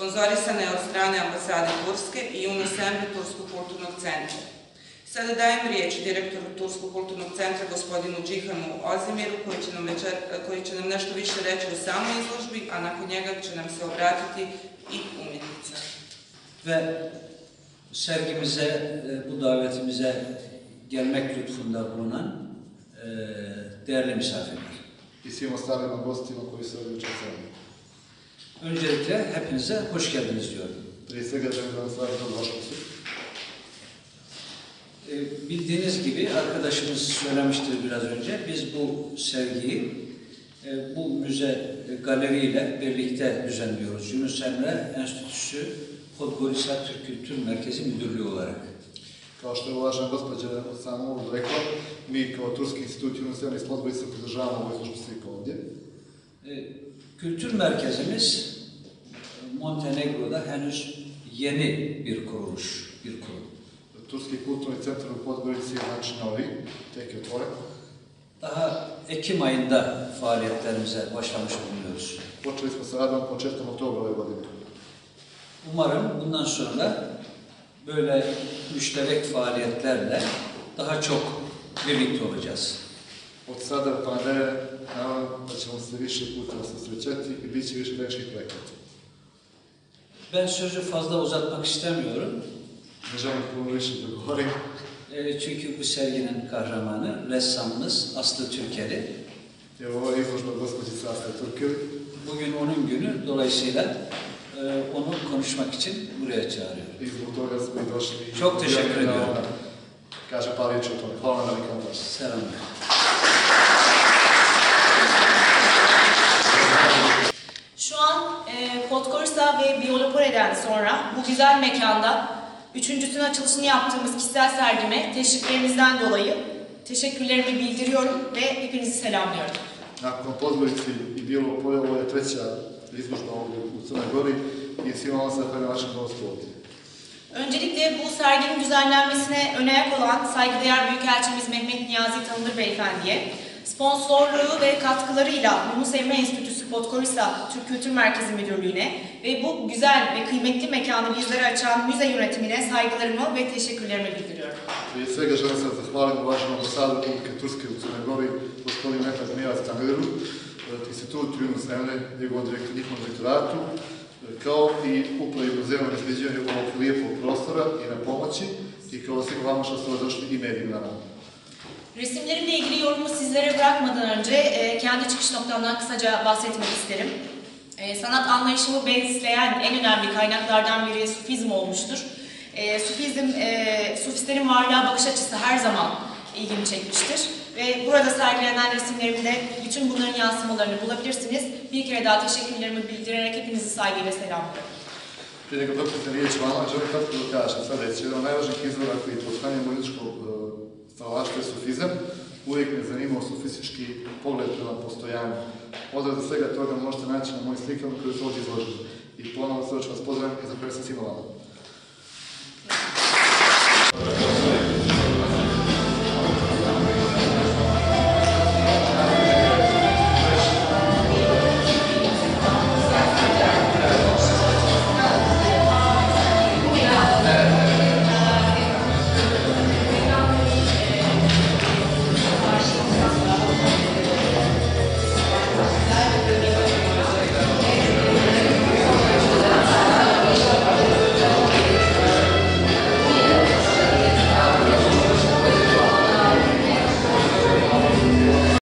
Sponzorisana je od strane ambasade Turske i UNISEMRE Turskog kulturnog centra. Sada dajem riječ direktoru Turskog kulturnog centra gospodinu Džihanu Ozimiru koji će, nam večer, koji će nam nešto više reći o samoj izložbi, a nakon njega će nam se obratiti i umjetnica. ve sergimize, e, bu davetimize gelmek lütfunda bulunan e, değerli misafirler. i svim ostalima gostima koji su ovdje učestvovali. Öncelikle hepinize hoş geldiniz diyorum. Stvari dobrodošlicu. E, Bildiğiniz gibi arkadaşımız söylemiştir biraz önce, biz bu sergiyi e, bu müze e, galeriyle birlikte düzenliyoruz. Yunus Emre Enstitüsü Podgorica Türk Kültür Merkezi Müdürlüğü olarak. Kao što je uvažena gospođa uvodu rekla, mi kao Turski institut UNICEF iz Podgorice podržavamo ovu izložbu slika ovdje. Kültür merkezimiz Montenegro'da henüz yeni bir kuruluş, bir kurum. Turski kulturni centar u Podgorici je znači novi, tek je otvoren. Daha Ekim ayında faaliyetlerimize başlamış bulunuyoruz. Počeli smo sa radom početkom oktobra ove godine. Umarım bundan sonra böyle müşterek faaliyetlerle daha çok birlikte olacağız. Od sada pa nadalje, naravno da ćemo se više puta susrećati i bit će više zajedničkih projekata. Ben sözü fazla uzatmak istemiyorum. Ne želim puno više da govorim, E, Çünkü bu serginin kahramanı ressamımız Aslı Türkeli. jer ovo je izložba Asle Turkeli. Bugün onun günü. Dolayısıyla e, onu konuşmak için buraya çağırıyorum. I zbog toga smo i došli. i Çok teşekkür ediyorum. ona Kaže riječi o tome. Hvala na velikom. Selamlar. Şu an e, Podgorica Biolopore'den sonra bu güzel mekanda üçüncüsünün açılışını yaptığımız kişisel sergime teşviklerinizden dolayı teşekkürlerimi bildiriyorum ve hepinizi selamlıyorum. Nakon Podgorici i bilo polje, ovo je treća izložba ovdje u Crnoj Gori i svima vam zahvaljujem vašem dostu ovdje. Öncelikle bu serginin düzenlenmesine ön ayak olan saygıdeğer Büyükelçimiz Mehmet Niyazi Tanınır Beyefendi'ye, sponsorluğu ve katkılarıyla Yunus Emre Enstitüsü Podgorica Türk Kültür Merkezi Müdürlüğü'ne ve bu güzel ve kıymetli mekanı bizlere açan müze yönetimine saygılarımı ve teşekkürlerimi bildiriyorum. Prije svega želim se zahvaliti vašem ambasadu Republike Turske u Crnoj Gori, gospodinu Mehmet Mijac Tangiru, institutu Yunus Emre, njegovom direktoratu, kao i upravi muzeja na izveđivanju ovog lijepog prostora i na pomoći i kao svima vama što ste došli i medijima naravno. Resimlerimle ilgili yorumu sizlere bırakmadan önce e, kendi çıkış noktamdan kısaca bahsetmek isterim. E, sanat anlayışımı besleyen en önemli kaynaklardan biri Sufizm olmuştur. E, Sufizm, e, Sufistlerin varlığa bakış açısı her zaman ilgimi çekmiştir. Ve burada sergilenen resimlerimde bütün bunların yansımalarını bulabilirsiniz. Bir kere daha teşekkürlerimi bildirerek hepinizi saygıyla selamlıyorum. Prije nego dopustite riječ vama, želim kratko da kažem sljedeće. Jedan najvažnijih izvora koji postanjem političkog e, sufizam. Uvijek me zanimao sufistički pogled prema postojanju. Odraz svega toga možete naći na mojim slikama koje su ovdje izložene. I ponovno ću vas pozdravim i zahvaljujem se svima vama.